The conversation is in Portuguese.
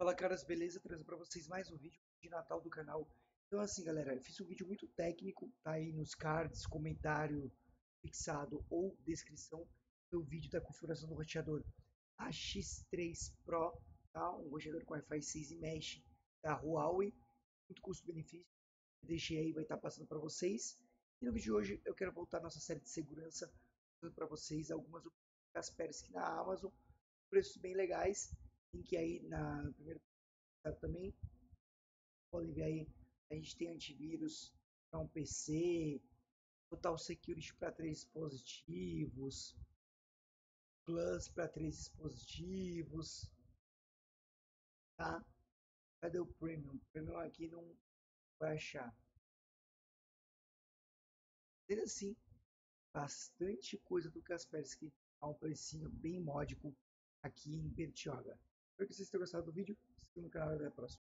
Fala caras, beleza? Trazendo para vocês mais um vídeo de Natal do canal. Então assim galera, eu fiz um vídeo muito técnico, tá aí nos cards, comentário fixado ou descrição do vídeo da configuração do roteador AX3 Pro, tá? Um roteador com Wi-Fi 6 e Mesh da Huawei, muito custo-benefício. Deixei aí, vai estar tá passando para vocês. E no vídeo de hoje eu quero voltar à nossa série de segurança, para vocês algumas Kaspersky na Amazon, preços bem legais link aí na primeira também. Podem ver aí, a gente tem antivírus para um PC, Total Security para três dispositivos, Plus para três dispositivos, tá? Cadê o Premium? O Premium aqui não vai achar. Sendo assim, bastante coisa do Kaspersky a um precinho bem módico aqui em Bertioga. Espero que vocês tenham gostado do vídeo. Se inscreva no canal e até a próxima.